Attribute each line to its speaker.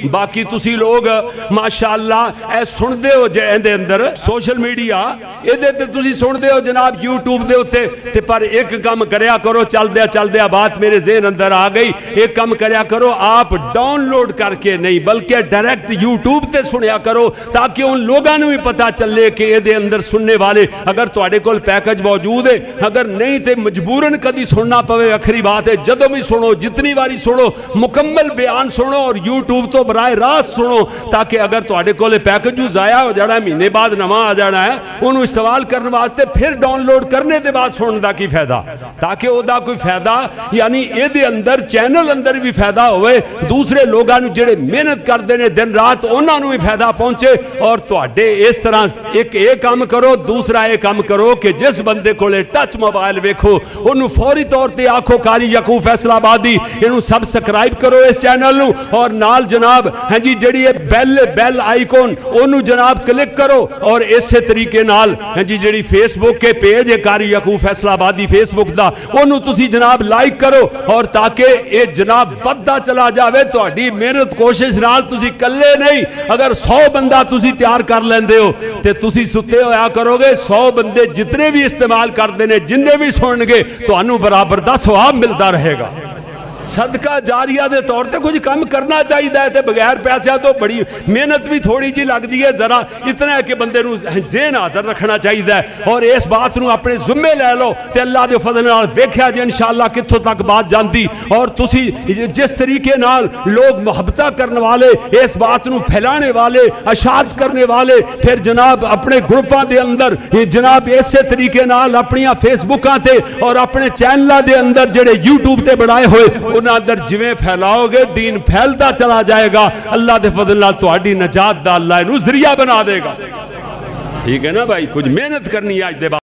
Speaker 1: ਬਾਕੀ ਤੁਸੀਂ ਲੋਕ ਮਾਸ਼ਾਅੱਲਾ ਇਹ ਸੁਣਦੇ ਹੋ ਜੇ ਇਹਦੇ ਅੰਦਰ ਸੋਸ਼ਲ ਮੀਡੀਆ ਇਹਦੇ ਤੇ ਤੁਸੀਂ ਸੁਣਦੇ ਹੋ ਜਨਾਬ YouTube ਦੇ ਉੱਤੇ ਤੇ ਪਰ ਇੱਕ ਕੰਮ ਕਰਿਆ ਕਰੋ ਚੱਲਦਿਆਂ ਚੱਲਦਿਆਂ ਬਾਤ ਮੇਰੇ ਜ਼ਿਹਨ ਅੰਦਰ ਆ ਗਈ ਇੱਕ ਕੰਮ ਕਰਿਆ ਕਰੋ ਆਪ ਡਾਊਨਲੋਡ ਕਰਕੇ ਨਹੀਂ ਬਲਕਿ ਡਾਇਰੈਕਟ YouTube ਤੇ ਸੁਣਿਆ ਕਰੋ ਤਾਂ ਕਿ ਉਹ ਲੋਕਾਂ ਨੂੰ ਵੀ ਪਤਾ ਚੱਲੇ ਕਿ ਇਹਦੇ ਅੰਦਰ ਸੁਣਨੇ ਵਾਲੇ ਅਗਰ ਤੁਹਾਡੇ ਕੋਲ ਪੈਕੇਜ ਮੌਜੂਦ ਹੈ ਅਗਰ ਨਹੀਂ ਤੇ ਮਜਬੂਰਨ ਕਦੀ ਸੁਣਨਾ ਪਵੇ ਵੱਖਰੀ ਬਾਤ ਹੈ ਜਦੋਂ ਵੀ ਸੁਣੋ ਜਿਤਨੀ ਵਾਰੀ ਸੁਣੋ ਮੁਕੰਮਲ ਬਿਆਨ ਸੁਣੋ ਔਰ YouTube ਤੋਂ बरए रास्त सुनो, ताकि अगर थोड़े को पैकेज जाया हो जाना महीने बाद नवा आ जाना है उन्होंने इस्तेमाल करने वास्ते फिर डाउनलोड करने के बाद सुनने का की फ़ायदा? ताकि कोई फ़ायदा, यानी ये अंदर, चैनल अंदर भी फ़ायदा हो दूसरे लोगों जोड़े मेहनत करते हैं दिन रात उन्होंने भी फ़ायदा पहुँचे, और थोड़े इस तरह एक ये काम करो, दूसरा ये काम करो, कि जिस बंद को टच मोबाइल वेखो उन्होंने फौरी तौर पर आखो, कारी यकू फैसलाबादी इन सबसक्राइब करो इस चैनल और नाल जनाब जनाब हाँ जी जी बैल बैल आईकॉन ओनू जनाब क्लिक करो और इस तरीके हाँ जी जी फेसबुक के पेज है कारी यकू फैसलाबादी फेसबुक का ओनू जनाब लाइक करो और ताकि ये जनाब वधता चला जाए तो मेहनत कोशिश नाल कले नहीं, अगर सौ बंदा तैयार कर लेंगे हो तो सुते होया करोगे, सौ बंदे जितने भी इस्तेमाल करते हैं जिन्हें भी सुन गए तो बराबर का सुभाव मिलता रहेगा। ਸਦਕਾ ਜਾਰੀਆ ਦੇ ਤੌਰ ਤੇ ਕੁਝ ਕੰਮ ਕਰਨਾ ਚਾਹੀਦਾ ਹੈ ਤੇ ਬਗੈਰ ਪੈਸਿਆਂ ਤੋਂ ਬੜੀ ਮਿਹਨਤ ਵੀ ਥੋੜੀ ਜੀ ਲੱਗਦੀ ਹੈ ਜ਼ਰਾ ਇਤਨਾ ਹੈ ਕਿ ਬੰਦੇ ਨੂੰ ਜ਼ੇਨ ਹਾਜ਼ਰ ਰੱਖਣਾ ਚਾਹੀਦਾ ਹੈ ਔਰ ਇਸ ਬਾਤ ਨੂੰ ਆਪਣੇ ਜ਼ਿੰਮੇ ਲੈ ਲਓ ਤੇ ਅੱਲਾ ਦੇ ਫਜ਼ਲ ਨਾਲ ਵੇਖਿਆ ਜੇ ਇਨਸ਼ਾਅੱਲਾ ਕਿੱਥੋਂ ਤੱਕ ਬਾਤ ਜਾਂਦੀ ਔਰ ਤੁਸੀਂ ਜਿਸ ਤਰੀਕੇ ਨਾਲ ਲੋਕ ਮੁਹੱਬਤਾਂ ਕਰਨ ਵਾਲੇ ਇਸ ਬਾत ਨੂੰ फैलाने वाले आशाद करने वाले फिर जनाब अपने ग्रुपों के अंदर जनाब इसे तरीके अपनिया फेसबुकों से और अपने चैनलों के अंदर जोड़े यूट्यूब से बनाए हुए ਉਹਨਾਂ ਅੰਦਰ ਜਿਵੇਂ ਫੈਲਾਓਗੇ ਦੀਨ ਫੈਲਦਾ ਚਲਾ ਜਾਏਗਾ ਅੱਲਾਹ ਦੇ ਫਜ਼ਲ ਨਾਲ ਤੁਹਾਡੀ ਨਜਾਤ ਦਾ ਅੱਲਾਹ ਇਹਨੂੰ ਜ਼ਰੀਆ ਬਣਾ ਦੇਗਾ ਠੀਕ ਹੈ ਨਾ ਭਾਈ ਕੁਝ ਮਿਹਨਤ ਕਰਨੀ ਹੈ ਅੱਜ ਦੇ ਬਾਅਦ